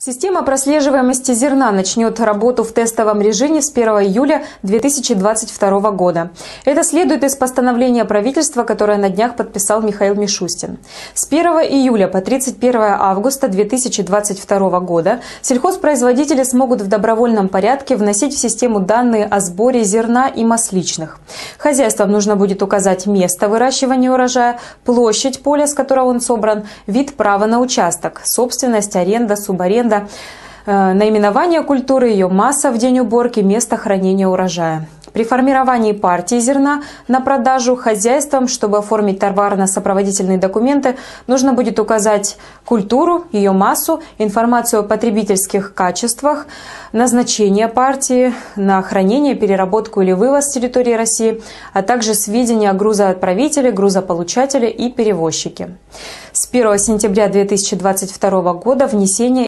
Система прослеживаемости зерна начнет работу в тестовом режиме с 1 июля 2022 года. Это следует из постановления правительства, которое на днях подписал Михаил Мишустин. С 1 июля по 31 августа 2022 года сельхозпроизводители смогут в добровольном порядке вносить в систему данные о сборе зерна и масличных. Хозяйствам нужно будет указать место выращивания урожая, площадь поля, с которого он собран, вид права на участок, собственность, аренда, субаренда, аренда, э, наименование культуры, ее масса в день уборки, место хранения урожая. При формировании партии зерна на продажу хозяйствам, чтобы оформить товарно-сопроводительные документы, нужно будет указать культуру, ее массу, информацию о потребительских качествах, назначение партии на хранение, переработку или вывоз с территории России, а также сведения о грузоотправителе, грузополучателе и перевозчике. С 1 сентября 2022 года внесение